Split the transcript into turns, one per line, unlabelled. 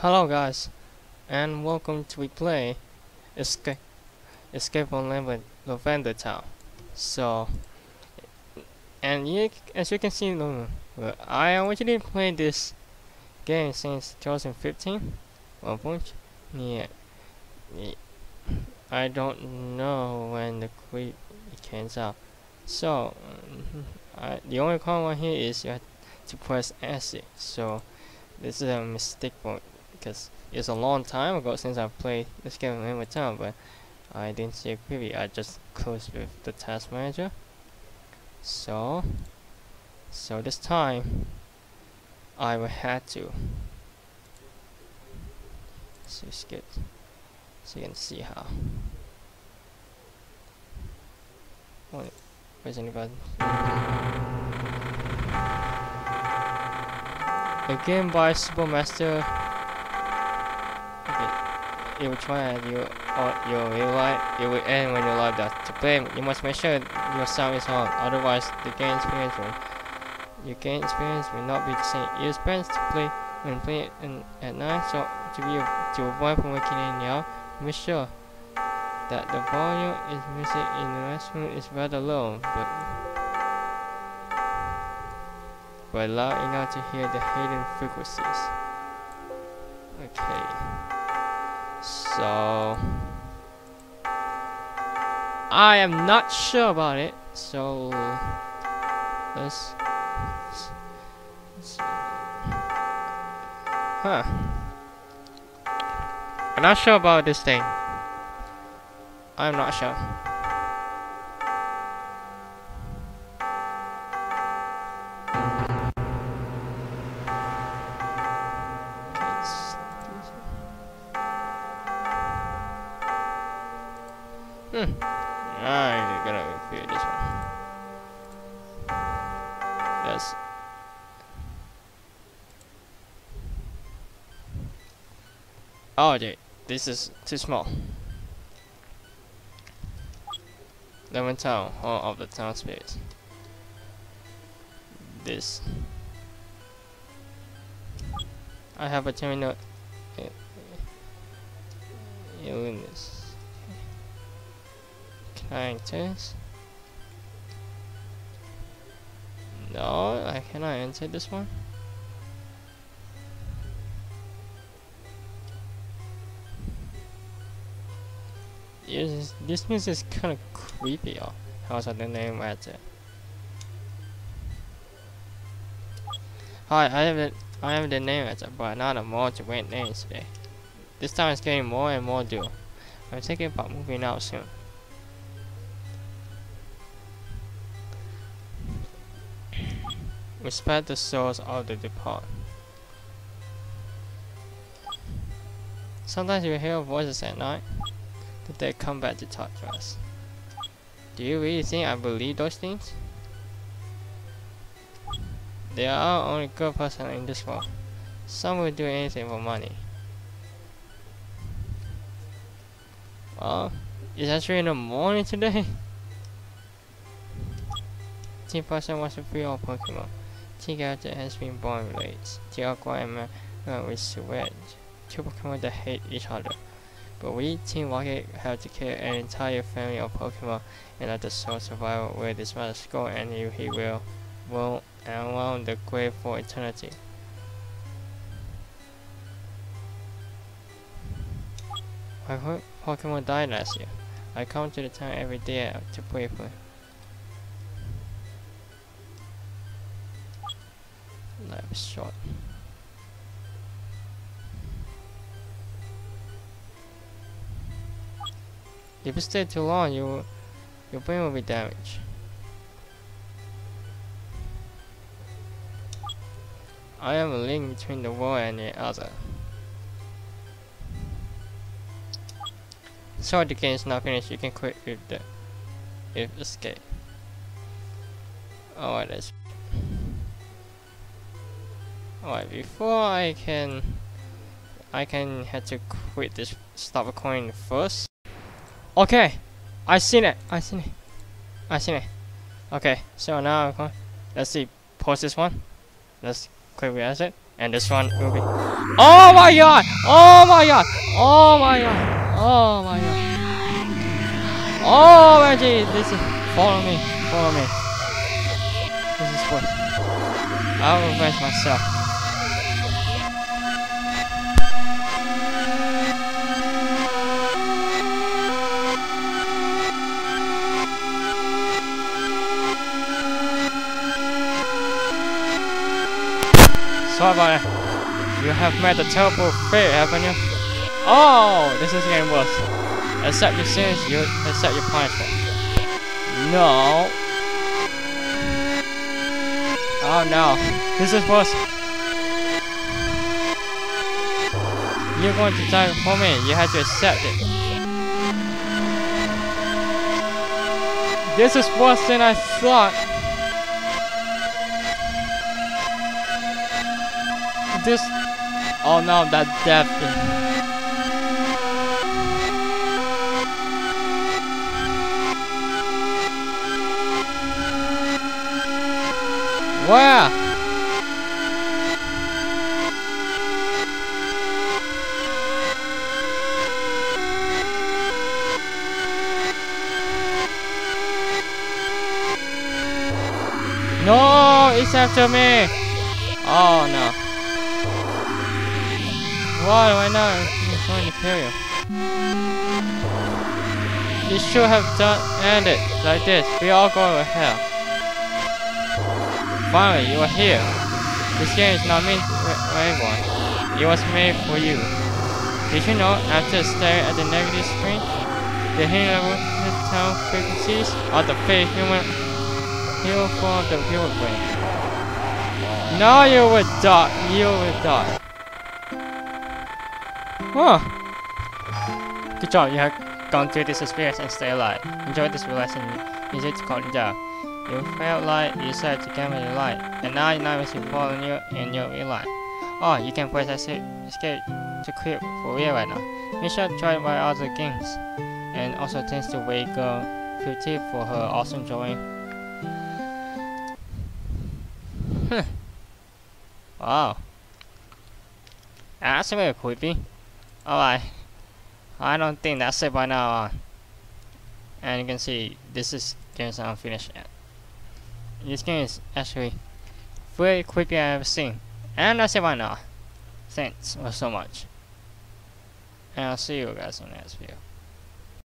Hello guys, and welcome to we play Escape Escape from Lavender, Town. So, and you, as you can see, I originally played this game since 2015. One yeah, I don't know when the quick came out. So, mm-hmm, I, the only common here is you have to press S. So, this is a mistake point because it's a long time ago since I played this game in town, but I didn't see a preview. I just closed with the task manager. So, so this time I will have to. So skip, so you can see how. Wait, where's anybody? game by Supermaster it will try and you or you will live it will end when you live that. To play you must make sure your sound is on, otherwise the game experience will your game experience will not be the same. It is best to play when playing in, at night so to be to avoid from waking in out, make sure that the volume is music in the restroom is rather low but but loud enough to hear the hidden frequencies. Okay. So I am not sure about it. So let's, let's huh. I'm not sure about this thing. I'm not sure. Hmm. I'm gonna figure this one. Yes. Oh, okay. This is too small. Lemon Town, Hall of the Town Spirits. This. I have a terminal illness characters. No, I cannot enter this one. Yes, this music is kind of creepy. Oh, how's the name at it? Hi, I have the I have the name at it, but not a more to wait names today. This time it's getting more and more due. I'm thinking about moving out soon. Respect the souls of the departed. Sometimes you hear voices at night. The dead come back to talk to us. Do you really think I believe those things? There are only good person in this world. Some will do anything for money. Well, it's actually in the morning today. Team person wants to free all Pokemon. T-Gadget has been born late. The Aqua and uh, with Switch. Two Pokemon that hate each other. But we, Team Rocket, have to kill an entire family of Pokemon and let the soul survive where this must go and he, will will around the grave for eternity. My Pokemon died last year. I come to the town every day to pray for life is short. If you stay too long, you, your brain will be damaged. I am a link between the world and the other. So the game is not finished, you can quit with the if escape. Oh, that's Alright, before I can I can have to quit this stop recording first. Okay, I seen it. I seen it. I seen it. Okay, so now let's see. Pause this one. Let's quickly exit. And this one will be. Oh my god! Oh my god! Oh my god! Oh my god! Oh my gee! This is. Follow me! Follow me! This is what. I'll revenge myself. About. You have made a terrible fate, haven't you? Oh, this is getting worse. Accept your sins, you accept your punishment. No. Oh no, this is worse. You're going to die for me, you have to accept it. This is worse than I thought. This... Oh no, that death. Where? No, it's after me. Oh no. Why? do not? I'm trying to kill you. Should have done ended like this. We all go to hell. Finally, you are here. This game is not meant for everyone. It was made for you. Did you know, after staring at the negative screen, the hidden Lavender Town frequencies are the fake human heal from the human brain. Now you will die. You will die. Huh. Good job, you have gone through this experience and stay alive. Enjoy this lesson. Easy to ninja. You felt like you said to get your light, and now you know you falling you in your real life. Oh, you can press escape, escape to quit for real right now. To try my other games. And also thanks to Wei Girl 50 for her awesome drawing. wow. That's very creepy. Alright. I don't think that's it by now. Uh. And you can see this is game's unfinished yet. This game is actually very creepy I've ever seen. And that's it right now. Thanks so much. And I'll see you guys in the next video.